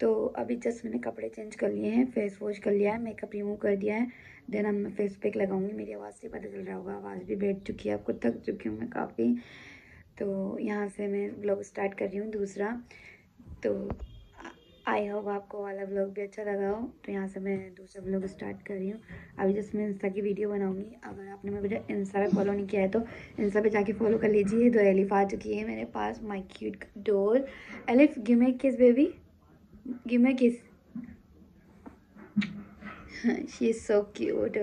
तो अभी जस्ट मैंने कपड़े चेंज कर लिए हैं, फेस वॉश कर लिया है, मेकअप रिमूव कर दिया है। देन अब मैं फेस पैक लगाऊँगी, मेरी आवाज़ से पता चल रहा होगा, आवाज़ भी बैठ चुकी है आपको थक चुकी हूँ मैं काफ़ी। तो यहाँ से मैं ब्लॉग स्टार्ट कर रही हूँ दूसरा। तो आई होप आपको वाला ब्लॉग भी अच्छा लगा हो। तो यहाँ से मैं दूसरा ब्लॉग स्टार्ट कर रही हूँ। अभी जस्ट मैं इंस्टा की वीडियो बनाऊँगी। अगर आपने मेरे इंस्टा पे फॉलो नहीं किया है तो इंस्टा पे जाके फॉलो कर लीजिए। दो एलिफ आ चुकी है मेरे पास my cute doll elif give me kiss baby give मे किस शी इज़ सो क्यूट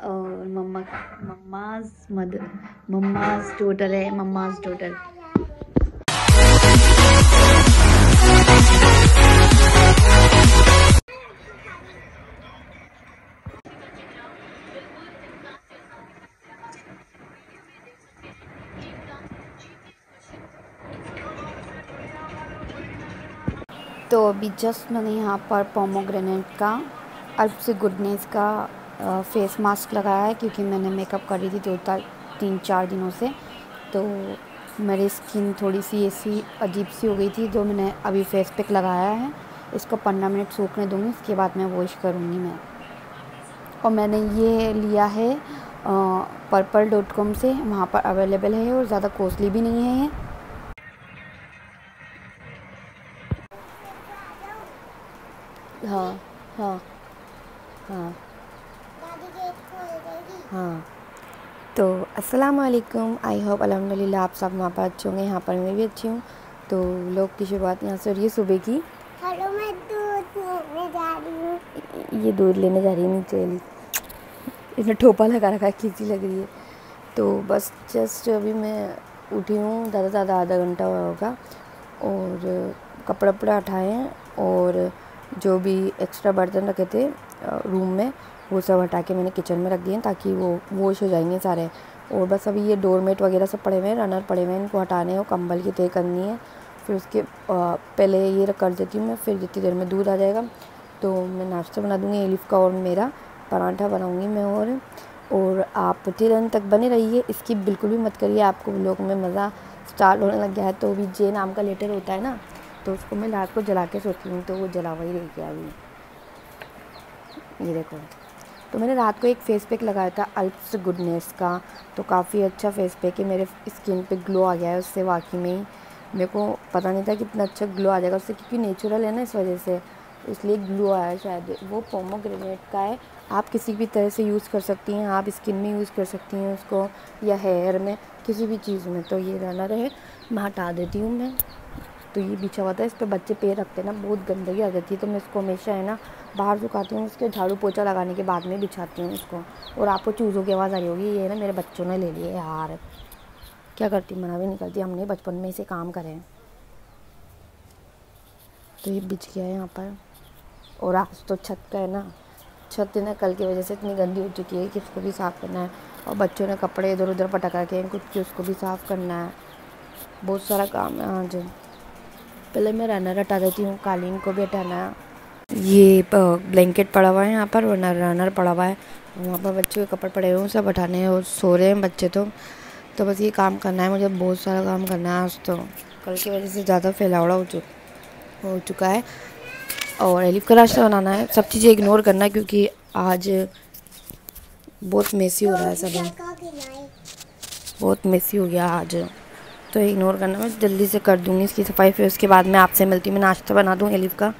और mama mama's mother mama's total है मम्माज टोटल तो अभी जस्ट मैंने यहाँ पर पोमोग्रेनेट का अल्प से गुडनेस का फेस मास्क लगाया है क्योंकि मैंने मेकअप कर रही थी दो तार तीन चार दिनों से। तो मेरी स्किन थोड़ी सी ऐसी अजीब सी हो गई थी जो मैंने अभी फेस पैक लगाया है। इसको पंद्रह मिनट सूखने दूँगी इसके बाद मैं वॉश करूँगी मैं। और मैंने ये लिया है पर्पल डॉट कॉम से। वहाँ पर अवेलेबल है और ज़्यादा कॉस्टली भी नहीं है हाँ हाँ हाँ। हाँ। तो अस्सलाम वालेकुम आई होप अल्हम्दुलिल्लाह आप सब वहाँ पर अच्छे होंगे यहाँ पर मैं भी अच्छी हूँ। तो लोग की शुरुआत यहाँ से हो रही है सुबह की। हेलो मैं दूध लेने जा रही हूँ। ये दूध लेने जा रही है नीचे। इसने ठोपा लगा रखा है खींची लग रही है। तो बस जस्ट अभी मैं उठी हूँ ज़्यादा से ज़्यादा आधा घंटा हुआ होगा। और कपड़ा वपड़ा उठाए हैं और जो भी एक्स्ट्रा बर्तन रखे थे रूम में, वो सब हटा के मैंने किचन में रख दिए ताकि वो वॉश हो जाएँगे सारे। और बस अभी ये डोरमेट वगैरह सब पड़े हुए हैं रनर पड़े हुए हैं, इनको हटाने और कंबल की तय करनी है। फिर उसके पहले ये कर देती हूँ मैं, फिर जितनी देर में दूध आ जाएगा तो मैं नाश्ता बना दूँगी एलिफ का और मेरा पराठा बनाऊँगी मैं और और आप तिरन तक बने रहिए, इसकी बिल्कुल भी मत करिए, आपको लोग में मज़ा स्टार्ट होने लग गया है तो अभी जे नाम का लेटर होता है ना तो उसको मैं रात को जला के सोती हूँ तो वो जला हुआ ही रह गया अभी। ये देखो। तो मैंने रात को एक फेस पैक लगाया था अल्प्स गुडनेस का। तो काफ़ी अच्छा फेस पैक है, मेरे स्किन पे ग्लो आ गया है उससे वाकई में। ही मेरे को पता नहीं था कितना अच्छा ग्लो आ जाएगा उससे, क्योंकि नेचुरल है ना इस वजह से। इसलिए ग्लो आया शायद। वो पोमोग्रेनेट का है। आप किसी भी तरह से यूज़ कर सकती हैं, आप स्किन में यूज़ कर सकती हैं उसको, या हेयर में, किसी भी चीज़ में। तो ये रहना रहे, मैं हटा देती हूँ मैं। तो ये बिछा हुआ था, इस पर बच्चे पैर रखते हैं ना, बहुत गंदगी आ जाती है तो मैं इसको हमेशा है ना बाहर सुखाती हूँ, उसके झाड़ू पोछा लगाने के बाद में बिछाती हूँ इसको। और आपको चूज़ों की आवाज़ आ रही होगी, ये ना मेरे बच्चों ने ले लिए यार क्या करती, मना भी नहीं करती, हमने बचपन में इसे काम करे तो ये बिछ गया है यहाँ पर। और आज तो छत का है ना, छत ना कल की वजह से इतनी गंदी हो चुकी है कि उसको भी साफ़ करना है। और बच्चों ने कपड़े इधर उधर पटक रखे हैं, कुछ उसको भी साफ़ करना है। बहुत सारा काम है आज। पहले मैं रनर हटा देती हूँ, कालीन को भी हटाना। है ये ब्लैंकेट पड़ा हुआ है यहाँ पर वरना रनर पड़ा हुआ है। वहाँ पर बच्चों के कपड़े पड़े हुए हैं, सब हटाने हैं, और सो रहे हैं बच्चे तो। तो बस ये काम करना है, मुझे बहुत सारा काम करना है आज तो। कल की वजह से ज़्यादा फैलावड़ा हो चुका हो चुका है। और एलिफ का रास्ता बनाना है, सब चीज़ें इग्नोर करना, क्योंकि आज बहुत मेसी हो रहा है सब। बहुत मेसी हो गया आज। तो इग्नोर करना, मैं जल्दी से कर दूँगी इसकी सफ़ाई, फिर उसके बाद मैं आपसे मिलती हूँ, मैं नाश्ता बना दूँ, एलिफ का।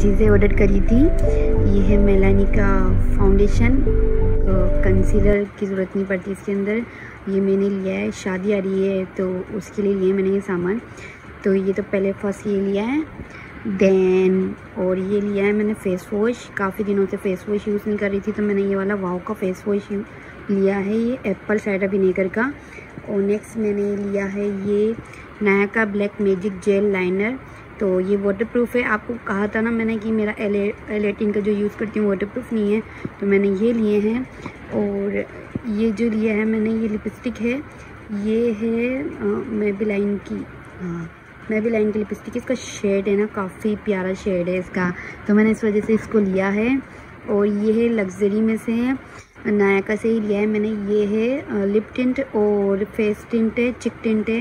चीज़ें ऑर्डर करी थी। ये है मेलानी का फाउंडेशन कंसीलर की ज़रूरत नहीं पड़ती इसके अंदर। ये मैंने लिया है, शादी आ रही है तो उसके लिए लिया मैंने ये सामान। तो ये तो पहले फ़र्स्ट ये लिया है। देन और ये लिया है मैंने फ़ेस वॉश काफ़ी दिनों से फ़ेस वॉश यूज़ नहीं कर रही थी तो मैंने ये वाला वाव का फ़ेस वॉश लिया है। ये एप्पल साइडर विनेगर का। और नेक्स्ट मैंने लिया है ये नया का ब्लैक मैजिक जेल लाइनर तो ये वाटर प्रूफ है। आपको कहा था ना मैंने कि मेरा एल एटीन का जो यूज़ करती हूँ वाटर प्रूफ नहीं है। तो मैंने ये लिए हैं और ये जो लिया है, मैंने ये लिपस्टिक है। ये है मेबिलाइन की हाँ मेबिलाइन की लिपस्टिक इसका शेड है ना, काफ़ी प्यारा शेड है इसका। तो मैंने इस वजह से इसको लिया है। और ये है लग्जरी में से है नायका से ही लिया है। मैंने ये है लिप टिंट और फेस टिंट है चिक टिंट है।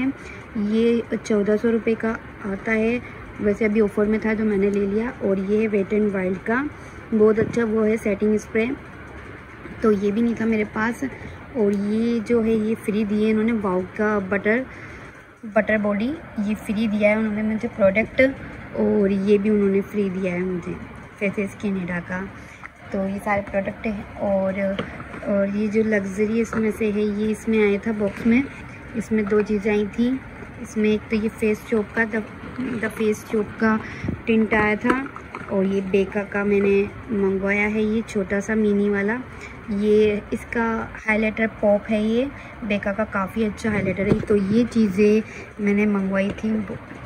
ये चौदह सौ रुपये का आता है। वैसे अभी ऑफ़र में था तो मैंने ले लिया और ये है वेट एंड वाइल्ड का। बहुत अच्छा वो है सेटिंग स्प्रे तो ये भी नहीं था मेरे पास। और ये जो है, ये फ्री दिए इन्होंने वाउ का बटर बटर बॉडी ये फ्री दिया है उन्होंने मुझे प्रोडक्ट और ये भी उन्होंने फ्री दिया है मुझे फेसेस कैनेडा का। तो ये सारे प्रोडक्ट हैं और और ये जो लग्जरी इसमें से है, ये इसमें आया था बॉक्स में। इसमें दो चीज़ें आई थी। इसमें एक तो ये फेस चोप का द, फेस चोप का टिंट आया था और ये बेका का मैंने मंगवाया है ये छोटा सा मिनी वाला। ये इसका हाइलाइटर पॉप है ये। बेका का काफ़ी अच्छा हाइलाइटर है। तो ये चीज़ें मैंने मंगवाई थी।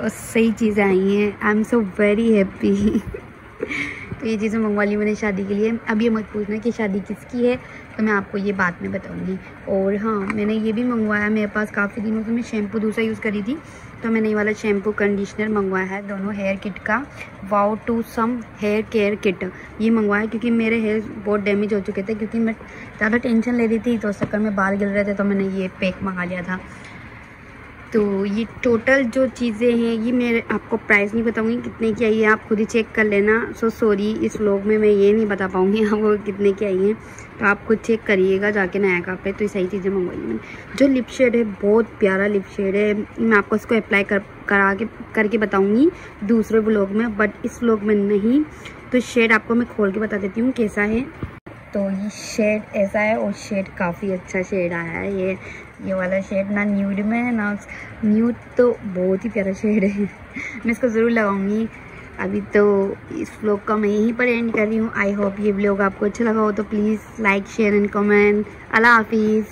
सही चीज़ें आई हैं। I am so very happy तो ये चीज़ें मंगवा ली मैंने शादी के लिए। अब ये मत पूछना कि शादी किसकी है तो मैं आपको ये बाद में बताऊँगी। और हाँ मैंने ये भी मंगवाया। मेरे पास काफ़ी दिनों से मैं शैम्पू दूसरा यूज़ करी थी। तो मैंने ये वाला शैम्पू कंडीशनर मंगवाया है, दोनों हेयर किट का। Wow two some hair care kit ये मंगवाया क्योंकि मेरे हेयर बहुत डैमेज हो चुके थे, क्योंकि मैं ज़्यादा टेंशन ले रही थी तो उस चक्कर में बाल गिर रहे थे तो मैंने ये पैक मंगा लिया था। तो ये टोटल जो चीज़ें हैं, ये मैं आपको प्राइस नहीं बताऊँगी कितने की आई है, आप खुद ही चेक कर लेना। सो सॉरी इस लोग में मैं ये नहीं बता पाऊँगी आपको कितने की आई हैं। तो आप खुद चेक करिएगा जाके नया का पे तो ये सही चीज़ें मंगवाई मैंने। जो लिप शेड है, बहुत प्यारा लिप शेड है। मैं आपको इसको अप्लाई कर, करा के, करके बताऊँगी दूसरे ब्लॉग में बट इस ब्लॉग में नहीं। तो शेड आपको मैं खोल के बता देती हूँ कैसा है। तो ये शेड ऐसा है और शेड काफ़ी अच्छा शेड आया है। ये ये वाला शेड ना न्यूड में है ना न्यूड तो बहुत ही प्यारा शेड है। मैं इसको ज़रूर लगाऊँगी। अभी तो इस व्लॉग का मैं यहीं पर एंड कर रही हूँ। आई होप ये व्लॉग आपको अच्छा लगा हो तो please like share and comment Allah हाफिज़।